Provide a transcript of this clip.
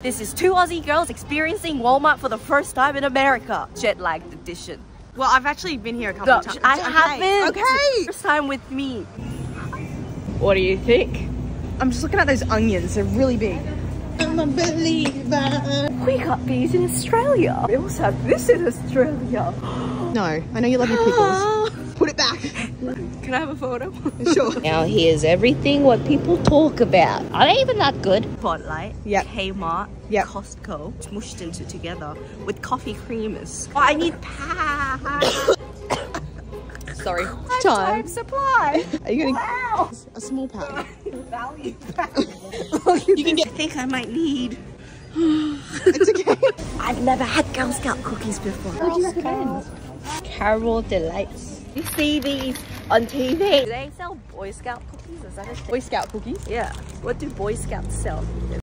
This is two Aussie girls experiencing Walmart for the first time in America. Jet lagged edition. Well, I've actually been here a couple No, of times. I Okay, haven't. Okay. First time with me. What do you think? I'm just looking at those onions. They're really big. I'm a believer. We got these in Australia. We also have this in Australia. No, I know you love your pickles. Put it back. Can I have a photo? Sure. Now here's everything what people talk about. Are they even that good? Spotlight, Yep. Kmart, Yep. Costco, smushed into together with coffee creamers. Oh, I need packs. Sorry. Time supply. Are you getting Wow. a small pack? Value. pack. you can get. I think I might need. It's okay. I've never had Girl Scout cookies before. What do you recommend? Caramel deLites. You see these on TV. Do they sell Boy Scout cookies? Is that a thing? Boy Scout cookies. Yeah. What do Boy Scouts sell?